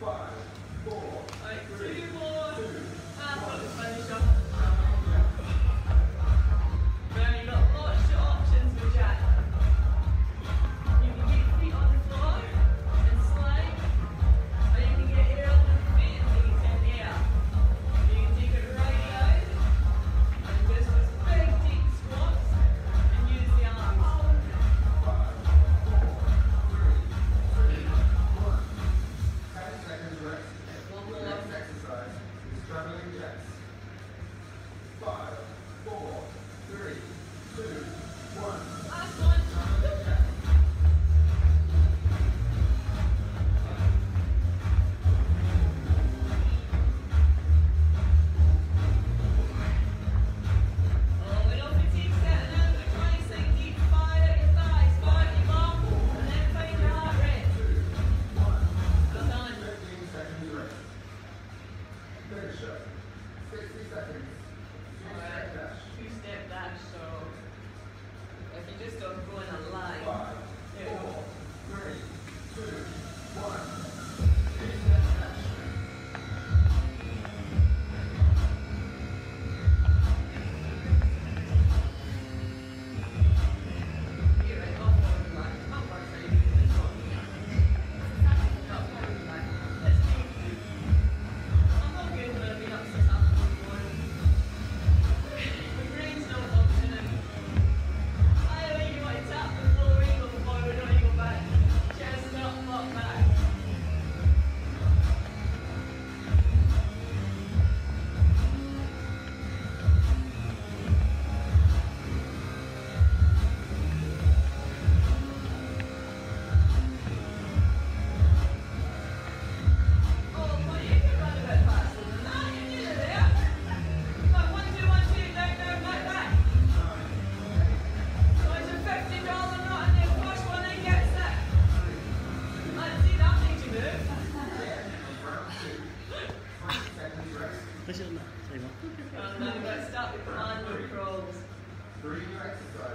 five, four, three, one.